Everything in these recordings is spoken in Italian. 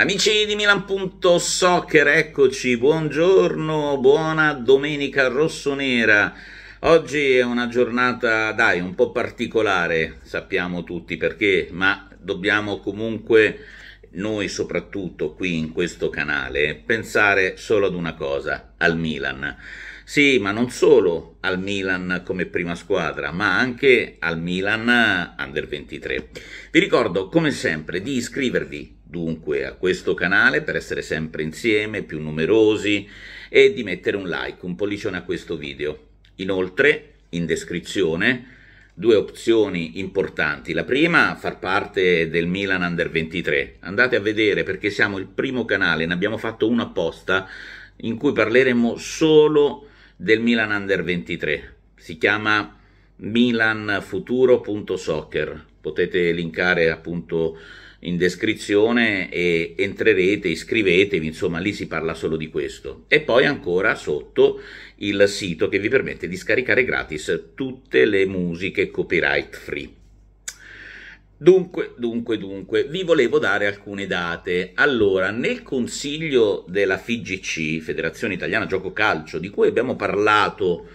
Amici di Milan.soccer, eccoci, buongiorno, buona domenica rossonera. Oggi è una giornata, dai, un po' particolare, sappiamo tutti perché, ma dobbiamo comunque, noi soprattutto qui in questo canale, pensare solo ad una cosa, al Milan. Sì, ma non solo al Milan come prima squadra, ma anche al Milan Under 23. Vi ricordo, come sempre, di iscrivervi dunque a questo canale per essere sempre insieme, più numerosi e di mettere un like, un pollicione a questo video. Inoltre, in descrizione, due opzioni importanti. La prima, far parte del Milan Under 23. Andate a vedere perché siamo il primo canale, ne abbiamo fatto uno apposta in cui parleremo solo del Milan Under 23. Si chiama milanfuturo.soccer. Potete linkare appunto in descrizione e entrerete, iscrivetevi, insomma lì si parla solo di questo. E poi ancora sotto il sito che vi permette di scaricare gratis tutte le musiche copyright free. Dunque, dunque, dunque, vi volevo dare alcune date. Allora, nel consiglio della FIGC, Federazione Italiana Gioco Calcio, di cui abbiamo parlato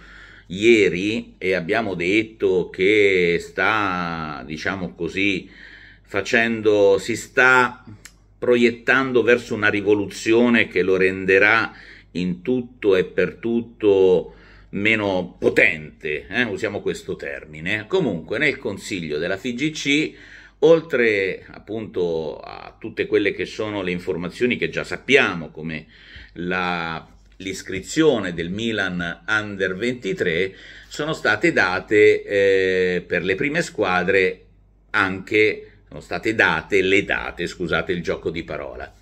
ieri e abbiamo detto che sta, diciamo così, facendo, si sta proiettando verso una rivoluzione che lo renderà in tutto e per tutto meno potente, eh? usiamo questo termine. Comunque nel consiglio della FIGC, oltre appunto a tutte quelle che sono le informazioni che già sappiamo, come la, l'iscrizione del Milan Under 23, sono state date eh, per le prime squadre anche sono state date le date, scusate il gioco di parola.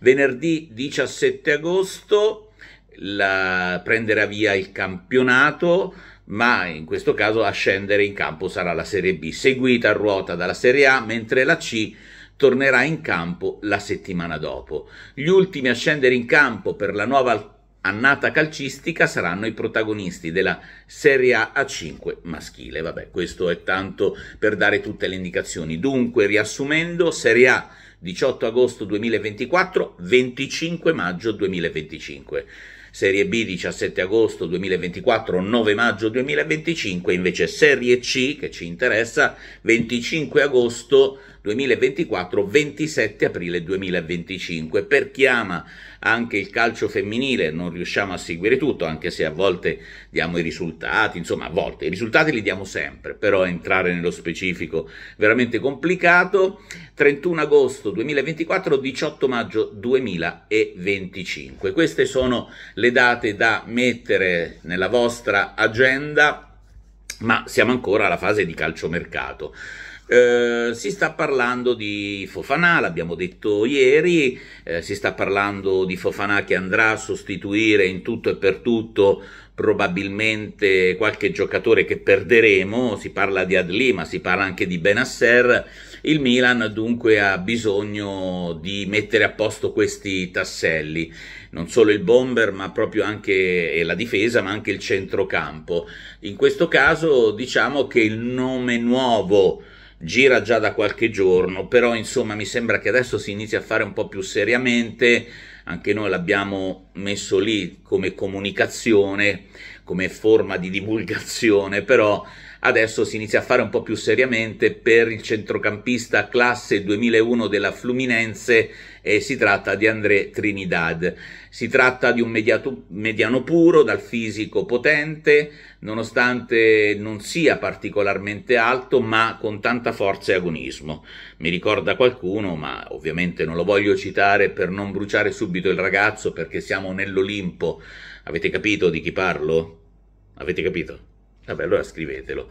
Venerdì 17 agosto la, prenderà via il campionato, ma in questo caso a scendere in campo sarà la Serie B, seguita a ruota dalla Serie A, mentre la C tornerà in campo la settimana dopo. Gli ultimi a scendere in campo per la nuova annata calcistica saranno i protagonisti della Serie A a 5 maschile. Vabbè, questo è tanto per dare tutte le indicazioni. Dunque, riassumendo, Serie A 18 agosto 2024, 25 maggio 2025. Serie B 17 agosto 2024, 9 maggio 2025, invece Serie C, che ci interessa, 25 agosto 2024, 27 aprile 2025. Per chi ama anche il calcio femminile non riusciamo a seguire tutto, anche se a volte diamo i risultati, insomma a volte i risultati li diamo sempre, però entrare nello specifico veramente complicato. 31 agosto 2024, 18 maggio 2025. Queste sono le date da mettere nella vostra agenda, ma siamo ancora alla fase di calciomercato. Eh, si sta parlando di Fofana, l'abbiamo detto ieri, eh, si sta parlando di Fofana che andrà a sostituire in tutto e per tutto probabilmente qualche giocatore che perderemo, si parla di Adli ma si parla anche di Benasser, il Milan dunque ha bisogno di mettere a posto questi tasselli, non solo il bomber ma proprio anche la difesa ma anche il centrocampo. In questo caso diciamo che il nome nuovo gira già da qualche giorno, però insomma mi sembra che adesso si inizi a fare un po' più seriamente, anche noi l'abbiamo messo lì come comunicazione, come forma di divulgazione, però adesso si inizia a fare un po' più seriamente per il centrocampista classe 2001 della Fluminense e si tratta di André Trinidad. Si tratta di un mediato, mediano puro, dal fisico potente, nonostante non sia particolarmente alto, ma con tanta forza e agonismo. Mi ricorda qualcuno, ma ovviamente non lo voglio citare per non bruciare subito il ragazzo, perché siamo nell'Olimpo. Avete capito di chi parlo? Avete capito? Vabbè, allora scrivetelo.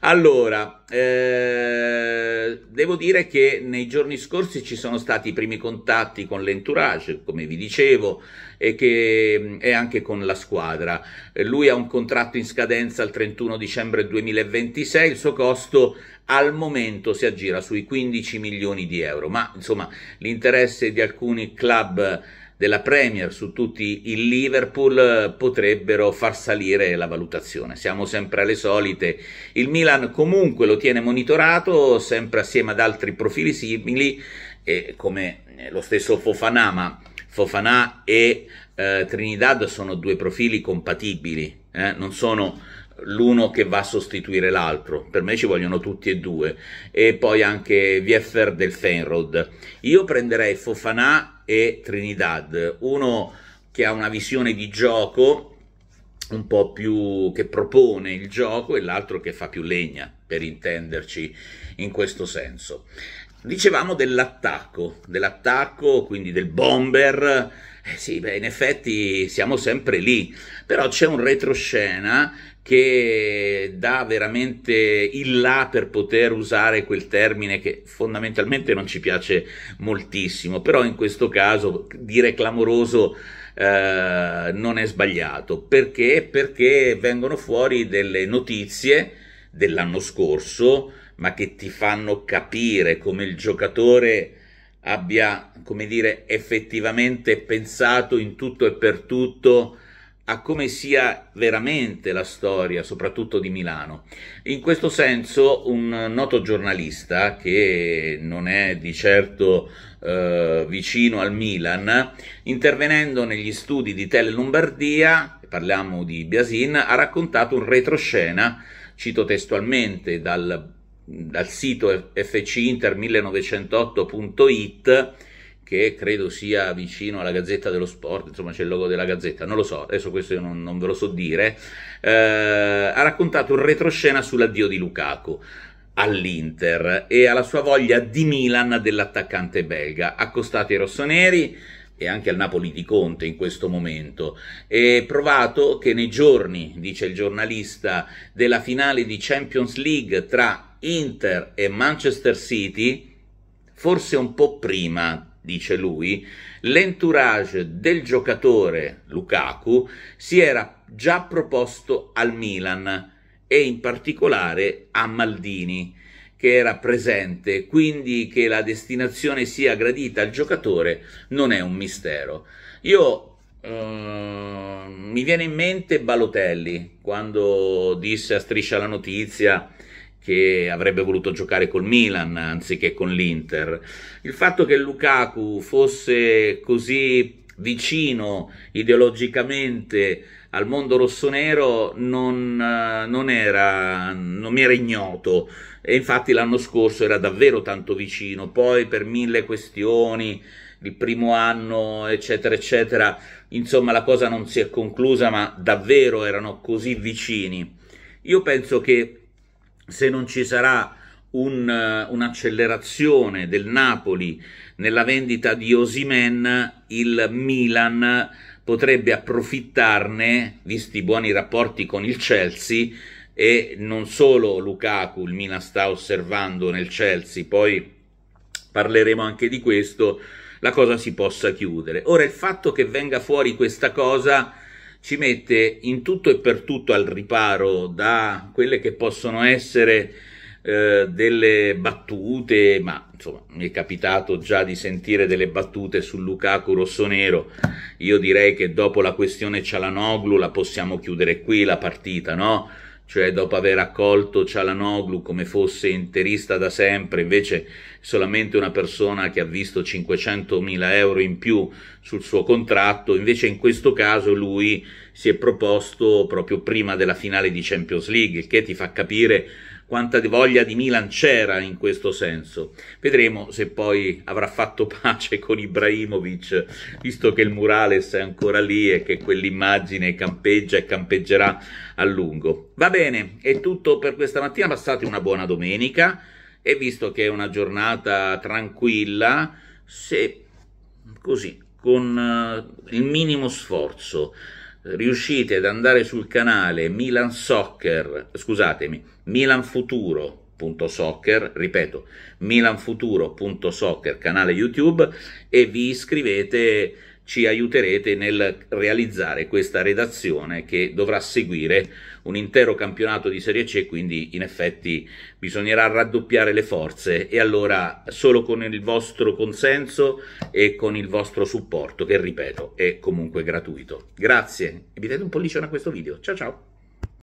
Allora, eh, devo dire che nei giorni scorsi ci sono stati i primi contatti con l'entourage, come vi dicevo, e, che, e anche con la squadra. Lui ha un contratto in scadenza il 31 dicembre 2026, il suo costo al momento si aggira sui 15 milioni di euro, ma insomma l'interesse di alcuni club della Premier su tutti il Liverpool potrebbero far salire la valutazione. Siamo sempre alle solite. Il Milan comunque lo tiene monitorato, sempre assieme ad altri profili simili e come lo stesso Fofana, ma Fofana e eh, Trinidad sono due profili compatibili, eh? non sono l'uno che va a sostituire l'altro, per me ci vogliono tutti e due, e poi anche Vieffer del Fenrod. Io prenderei Fofana e Trinidad, uno che ha una visione di gioco un po' più che propone il gioco e l'altro che fa più legna, per intenderci in questo senso. Dicevamo dell'attacco, dell'attacco, quindi del bomber, eh sì, beh, in effetti siamo sempre lì, però c'è un retroscena che dà veramente il là per poter usare quel termine che fondamentalmente non ci piace moltissimo, però in questo caso dire clamoroso eh, non è sbagliato. Perché? Perché vengono fuori delle notizie dell'anno scorso, ma che ti fanno capire come il giocatore abbia, come dire, effettivamente pensato in tutto e per tutto a come sia veramente la storia, soprattutto di Milano. In questo senso, un noto giornalista, che non è di certo eh, vicino al Milan, intervenendo negli studi di Tele Lombardia, parliamo di Biasin, ha raccontato un retroscena, cito testualmente dal, dal sito fcinter1908.it, che credo sia vicino alla Gazzetta dello Sport, insomma c'è il logo della Gazzetta, non lo so, adesso questo non, non ve lo so dire, eh, ha raccontato un retroscena sull'addio di Lukaku all'Inter e alla sua voglia di Milan dell'attaccante belga, accostato ai rossoneri e anche al Napoli di Conte in questo momento, e provato che nei giorni, dice il giornalista, della finale di Champions League tra Inter e Manchester City, forse un po' prima dice lui, l'entourage del giocatore Lukaku si era già proposto al Milan e in particolare a Maldini che era presente, quindi che la destinazione sia gradita al giocatore non è un mistero. Io uh, mi viene in mente Balotelli quando disse a Striscia la notizia che avrebbe voluto giocare col Milan anziché con l'Inter. Il fatto che Lukaku fosse così vicino ideologicamente al mondo rossonero non, non, era, non mi era ignoto e infatti l'anno scorso era davvero tanto vicino, poi per mille questioni, il primo anno eccetera eccetera, insomma la cosa non si è conclusa ma davvero erano così vicini. Io penso che se non ci sarà un, un'accelerazione del Napoli nella vendita di Osimen, il Milan potrebbe approfittarne, visti i buoni rapporti con il Chelsea, e non solo Lukaku, il Milan sta osservando nel Chelsea, poi parleremo anche di questo, la cosa si possa chiudere. Ora il fatto che venga fuori questa cosa ci mette in tutto e per tutto al riparo da quelle che possono essere eh, delle battute, ma insomma mi è capitato già di sentire delle battute su Lukaku rossonero. Io direi che dopo la questione Cialanoglu la possiamo chiudere qui la partita, no? Cioè dopo aver accolto Cialanoglu come fosse interista da sempre, invece solamente una persona che ha visto 500.000 euro in più sul suo contratto, invece in questo caso lui si è proposto proprio prima della finale di Champions League, il che ti fa capire quanta voglia di Milan c'era in questo senso. Vedremo se poi avrà fatto pace con Ibrahimovic, visto che il Murales è ancora lì e che quell'immagine campeggia e campeggerà a lungo. Va bene, è tutto per questa mattina, passate una buona domenica e visto che è una giornata tranquilla, se così, con uh, il minimo sforzo, riuscite ad andare sul canale Milan Soccer, scusatemi, milanfuturo.soccer, ripeto, milanfuturo.soccer, canale YouTube, e vi iscrivete, ci aiuterete nel realizzare questa redazione che dovrà seguire un intero campionato di Serie C, quindi in effetti bisognerà raddoppiare le forze e allora solo con il vostro consenso e con il vostro supporto, che ripeto è comunque gratuito. Grazie e vi date un pollicione a questo video. Ciao ciao!